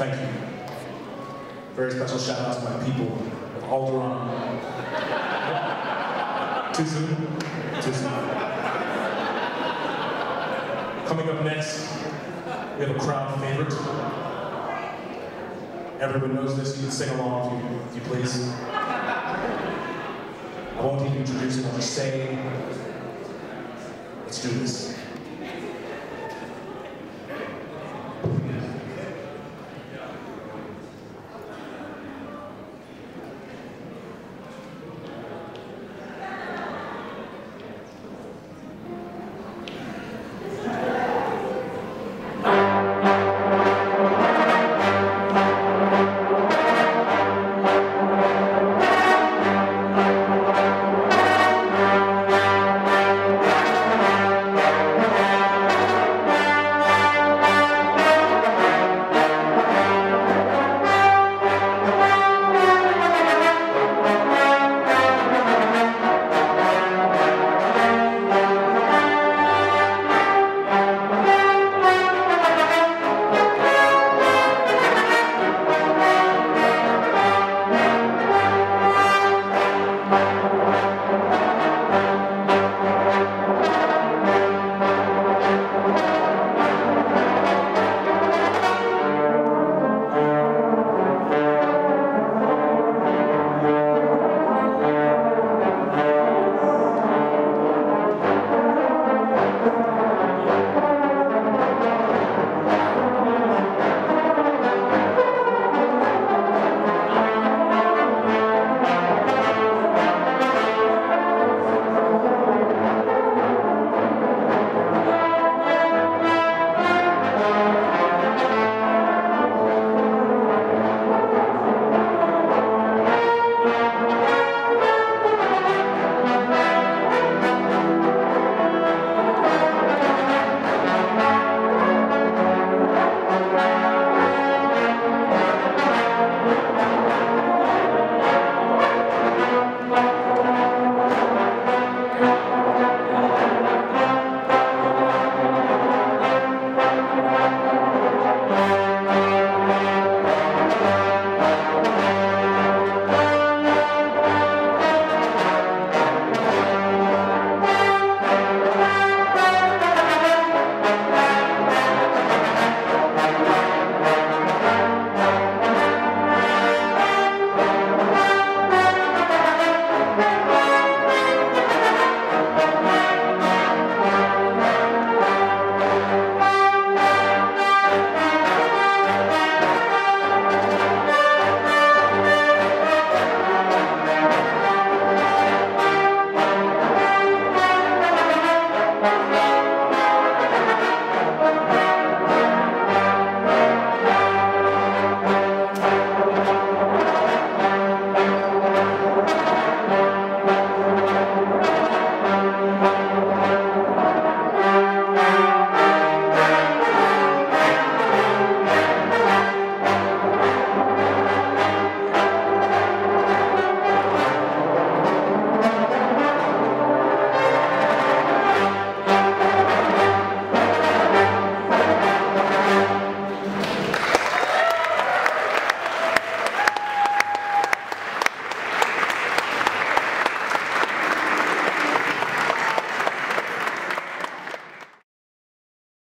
Thank you. Very special shout out to my people of Alderaan. Too soon? Too soon. Coming up next, we have a crowd favorite. Everyone knows this. You can sing along if you, if you please. I won't even introduce it. I'll just say, let's do this.